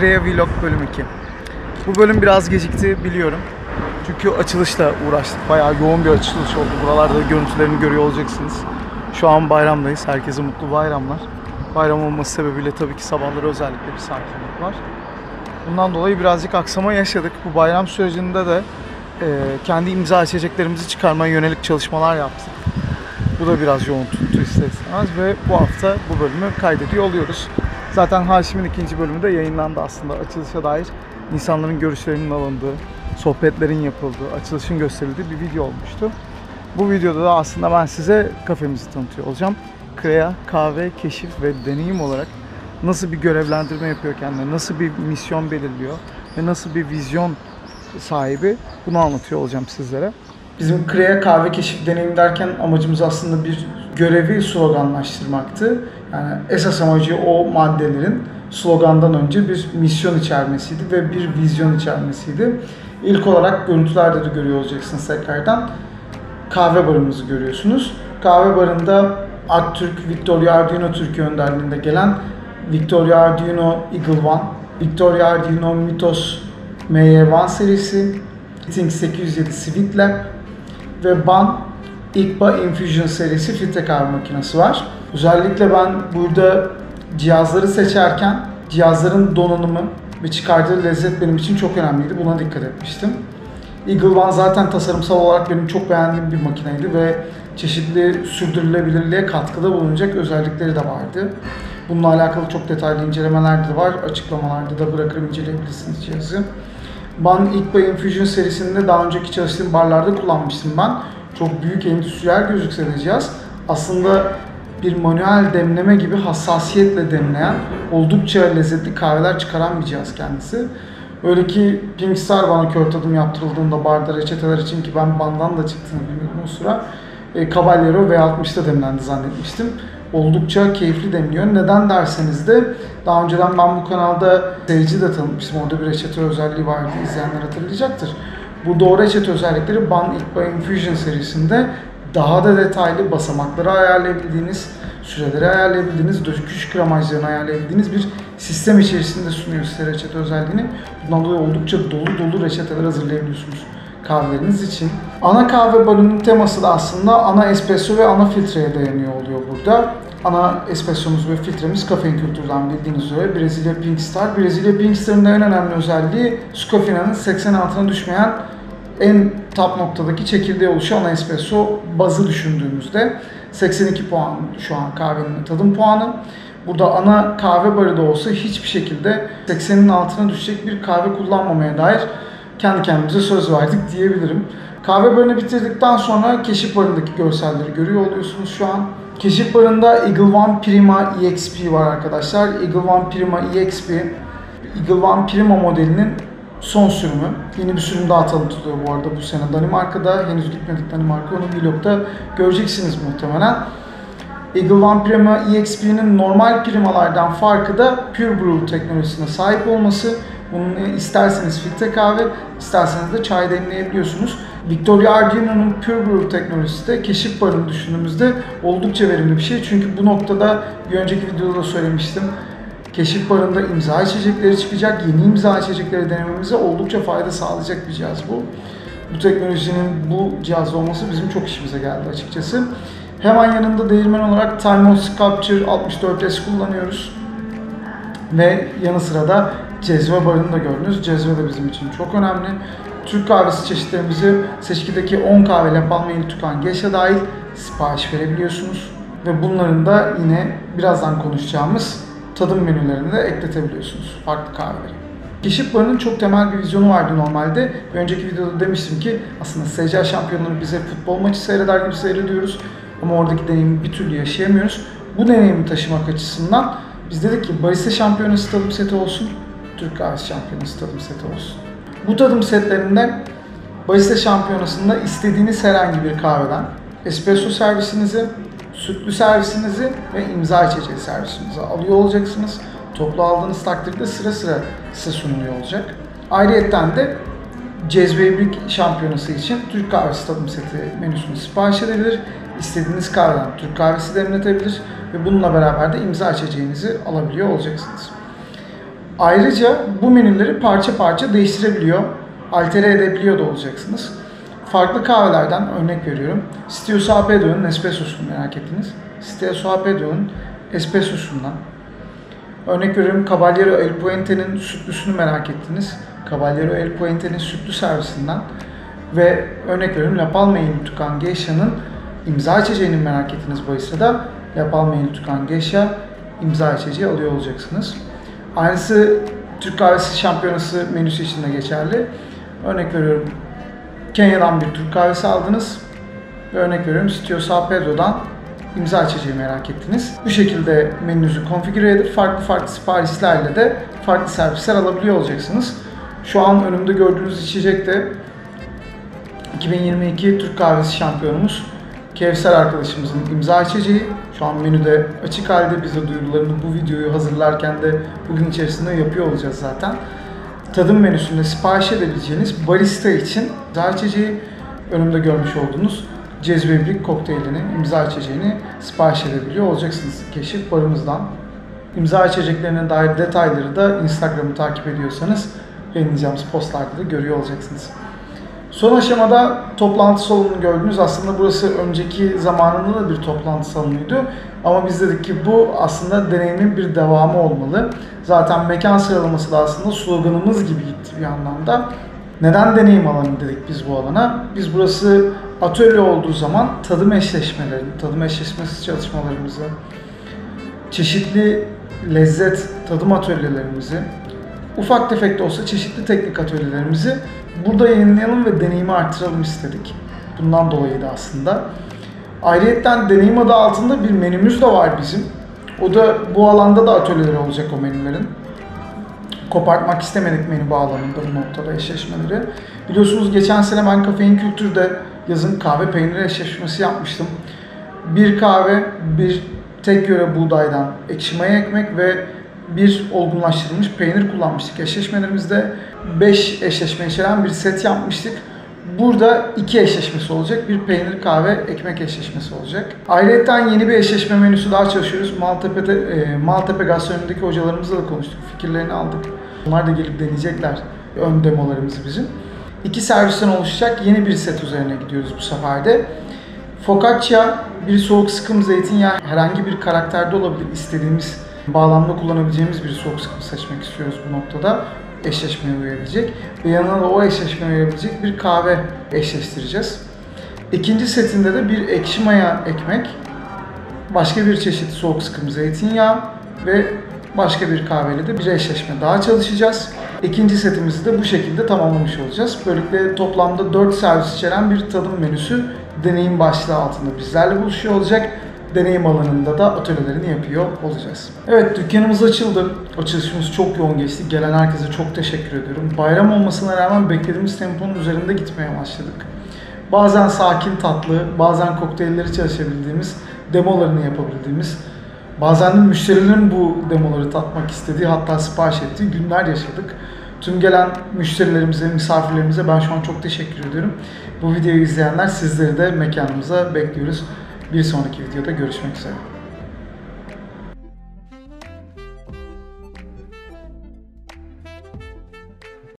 Korea Vlog bölüm 2. Bu bölüm biraz gecikti biliyorum. Çünkü açılışla uğraştık. Bayağı yoğun bir açılış oldu. Buralarda görüntülerini görüyor olacaksınız. Şu an bayramdayız. Herkese mutlu bayramlar. Bayram olması sebebiyle tabii ki sabahları özellikle bir sakinlik var. Bundan dolayı birazcık aksama yaşadık. Bu bayram sürecinde de e, kendi imza içeceklerimizi çıkarmaya yönelik çalışmalar yaptık. Bu da biraz yoğun tuttu ister istemez ve bu hafta bu bölümü kaydediyor oluyoruz. Zaten Haşim'in ikinci bölümü de yayınlandı aslında açılışa dair insanların görüşlerinin alındığı, sohbetlerin yapıldığı, açılışın gösterildiği bir video olmuştu. Bu videoda da aslında ben size kafemizi tanıtıyor olacağım. Krea, kahve, keşif ve deneyim olarak nasıl bir görevlendirme yapıyor kendine, nasıl bir misyon belirliyor ve nasıl bir vizyon sahibi bunu anlatıyor olacağım sizlere. Bizim Krea Kahve Keşif Deneyim derken amacımız aslında bir görevi sloganlaştırmaktı. Yani esas amacı o maddelerin slogandan önce bir misyon içermesiydi ve bir vizyon içermesiydi. İlk olarak görüntülerde de görüyor olacaksınız tekrardan. Kahve barımızı görüyorsunuz. Kahve barında Aktürk, Victoria Arduino Türkiye önderliğinde gelen Victoria Arduino Eagle One, Victoria Arduino Mythos MY1 serisi, Think 807 Sweet Lab ve BAN IGBA Infusion serisi filtre kahve makinesi var. Özellikle ben burada cihazları seçerken cihazların donanımı ve çıkardığı lezzet benim için çok önemliydi. Buna dikkat etmiştim. Eagle One zaten tasarımsal olarak benim çok beğendiğim bir makineydi ve çeşitli sürdürülebilirliğe katkıda bulunacak özellikleri de vardı. Bununla alakalı çok detaylı incelemeler de var. Açıklamalarda da bırakırım inceleyebilirsiniz cihazı. Ban Igba Infusion serisinde daha önceki çalıştığım barlarda kullanmıştım ben. Çok büyük endüstriyel gözükse de cihaz aslında bir manuel demleme gibi hassasiyetle demleyen, oldukça lezzetli kahveler çıkaran bir cihaz kendisi. Öyle ki Pinkstar bana kör tadım yaptırıldığında barda reçeteler için ki ben bandan da çıktığını bilmiyordum o sıra. E, Caballero V60'da demlendi zannetmiştim. Oldukça keyifli demliyor. Neden derseniz de daha önceden ben bu kanalda seyirci de tanıtmıştım. Orada bir reçete özelliği vardı. İzleyenler hatırlayacaktır. Bu doğru reçete özellikleri Ban Ikba Infusion serisinde daha da detaylı basamakları ayarlayabildiğiniz, süreleri ayarlayabildiğiniz, döküş gramajlarını ayarlayabildiğiniz bir sistem içerisinde sunuyor size reçete özelliğini. Bundan dolayı oldukça dolu dolu reçeteler hazırlayabiliyorsunuz kahveleriniz için. Ana kahve barının teması da aslında ana espresso ve ana filtreye dayanıyor oluyor burada. Ana espressomuz ve filtremiz kafein kültürden bildiğiniz üzere Brezilya Pink Star. Brezilya Pink Star'ın en önemli özelliği Scofina'nın 80 altına düşmeyen en top noktadaki çekirdeği oluşan espresso bazı düşündüğümüzde 82 puan şu an kahvenin tadım puanı. Burada ana kahve barı da olsa hiçbir şekilde 80'in altına düşecek bir kahve kullanmamaya dair kendi kendimize söz verdik diyebilirim. Kahve barını bitirdikten sonra keşif barındaki görselleri görüyor oluyorsunuz şu an. Keşif barında Eagle One Prima EXP var arkadaşlar. Eagle One Prima EXP, Eagle One Prima modelinin son sürümü. Yeni bir sürüm daha tanıtılıyor bu arada bu sene Danimarka'da. Henüz gitmedik Danimarka. Onu vlogda göreceksiniz muhtemelen. Eagle One Prima EXP'nin normal primalardan farkı da Pure Brew teknolojisine sahip olması. Bunu isterseniz filtre kahve, isterseniz de çay demleyebiliyorsunuz. Victoria Arduino'nun Pure Brew teknolojisi de keşif barını düşündüğümüzde oldukça verimli bir şey. Çünkü bu noktada bir önceki videoda da söylemiştim. Keşif barında imza içecekleri çıkacak. Yeni imza içecekleri denememize oldukça fayda sağlayacak bir cihaz bu. Bu teknolojinin bu cihazda olması bizim çok işimize geldi açıkçası. Hemen yanında değirmen olarak Time of Sculpture 64S kullanıyoruz. Ve yanı sıra da cezve barını da gördünüz. Cezve de bizim için çok önemli. Türk kahvesi çeşitlerimizi seçkideki 10 kahve Lepalmeli Tukan Geşe dahil sipariş verebiliyorsunuz. Ve bunların da yine birazdan konuşacağımız tadım menülerine de ekletebiliyorsunuz farklı kahveleri. Keşif Barı'nın çok temel bir vizyonu vardı normalde. Bir önceki videoda demiştim ki aslında SCA şampiyonları bize futbol maçı seyreder gibi seyrediyoruz. Ama oradaki deneyimi bir türlü yaşayamıyoruz. Bu deneyimi taşımak açısından biz dedik ki barista şampiyonası tadım seti olsun, Türk kahvesi şampiyonası tadım seti olsun. Bu tadım setlerinden barista şampiyonasında istediğiniz herhangi bir kahveden espresso servisinizi, sütlü servisinizi ve imza içeceği servisinizi alıyor olacaksınız. Toplu aldığınız takdirde sıra sıra size sunuluyor olacak. Ayrıyeten de Cezvebrik şampiyonası için Türk kahvesi tadım seti menüsünü sipariş edebilir. İstediğiniz kahveden Türk kahvesi demletebilir ve bununla beraber de imza içeceğinizi alabiliyor olacaksınız. Ayrıca bu menüleri parça parça değiştirebiliyor, altere edebiliyor da olacaksınız. Farklı kahvelerden örnek veriyorum. Stio Sapedo'nun espressosunu merak ettiniz. Stio Sapedo'nun espressosundan. Örnek veriyorum Caballero El Puente'nin sütlüsünü merak ettiniz. Caballero El Puente'nin sütlü servisinden. Ve örnek veriyorum La Palma Il Tucan Geisha'nın imza içeceğini merak ettiniz bu sırada. La Palma Il Tucan Geisha imza içeceği alıyor olacaksınız. Aynısı Türk Kahvesi Şampiyonası menüsü için de geçerli. Örnek veriyorum Kenya'dan bir Türk kahvesi aldınız. Ve örnek veriyorum Sitio Sao Pedro'dan imza içeceği merak ettiniz. Bu şekilde menünüzü konfigüre edip farklı farklı siparişlerle de farklı servisler alabiliyor olacaksınız. Şu an önümde gördüğünüz içecek de 2022 Türk Kahvesi şampiyonumuz Kevser arkadaşımızın imza içeceği. Şu an menüde açık halde biz de duyurularını bu videoyu hazırlarken de bugün içerisinde yapıyor olacağız zaten. Tadım menüsünde sipariş edebileceğiniz barista için imza içeceği önümde görmüş olduğunuz cezvebrik kokteylini, imza içeceğini sipariş edebiliyor olacaksınız keşif barımızdan. İmza içeceklerine dair detayları da Instagram'ı takip ediyorsanız yayınlayacağımız postlarda da görüyor olacaksınız. Son aşamada toplantı salonunu gördünüz. Aslında burası önceki zamanında da bir toplantı salonuydu. Ama biz dedik ki bu aslında deneyimin bir devamı olmalı. Zaten mekan sıralaması da aslında sloganımız gibi gitti bir anlamda. Neden deneyim alanı dedik biz bu alana? Biz burası atölye olduğu zaman tadım eşleşmelerini, tadım eşleşmesi çalışmalarımızı, çeşitli lezzet tadım atölyelerimizi, ufak tefek de olsa çeşitli teknik atölyelerimizi burada yayınlayalım ve deneyimi artıralım istedik. Bundan dolayı da aslında. Ayrıyetten deneyim adı altında bir menümüz de var bizim. O da bu alanda da atölyeleri olacak o menülerin. Kopartmak istemedik menü bağlamında bu noktada eşleşmeleri. Biliyorsunuz geçen sene ben Kafein Kültür'de yazın kahve peyniri eşleşmesi yapmıştım. Bir kahve, bir tek yöre buğdaydan ekşi ekmek ve bir olgunlaştırılmış peynir kullanmıştık. Eşleşmelerimizde 5 eşleşme içeren bir set yapmıştık. Burada iki eşleşmesi olacak. Bir peynir kahve ekmek eşleşmesi olacak. Ayrıca yeni bir eşleşme menüsü daha çalışıyoruz. Maltepe'de, e, Maltepe gastronomideki hocalarımızla da konuştuk. Fikirlerini aldık. Onlar da gelip deneyecekler ön demolarımızı bizim. İki servisten oluşacak yeni bir set üzerine gidiyoruz bu sefer de. Focaccia bir soğuk sıkım zeytinyağı herhangi bir karakterde olabilir istediğimiz bağlamda kullanabileceğimiz bir soğuk sıkım seçmek istiyoruz bu noktada eşleşmeye uyabilecek ve yanına da o eşleşmeye uyabilecek bir kahve eşleştireceğiz. İkinci setinde de bir ekşi maya ekmek, başka bir çeşit soğuk sıkım zeytinyağı ve başka bir kahveyle de bir eşleşme daha çalışacağız. İkinci setimizi de bu şekilde tamamlamış olacağız. Böylelikle toplamda 4 servis içeren bir tadım menüsü deneyim başlığı altında bizlerle buluşuyor olacak. Deneyim alanında da atölyelerini yapıyor olacağız. Evet dükkanımız açıldı. Açılışımız çok yoğun geçti. Gelen herkese çok teşekkür ediyorum. Bayram olmasına rağmen beklediğimiz temponun üzerinde gitmeye başladık. Bazen sakin tatlı, bazen kokteylleri çalışabildiğimiz, demolarını yapabildiğimiz, bazen de müşterilerin bu demoları tatmak istediği hatta sipariş ettiği günler yaşadık. Tüm gelen müşterilerimize, misafirlerimize ben şu an çok teşekkür ediyorum. Bu videoyu izleyenler sizleri de mekanımıza bekliyoruz. Bir sonraki videoda görüşmek üzere.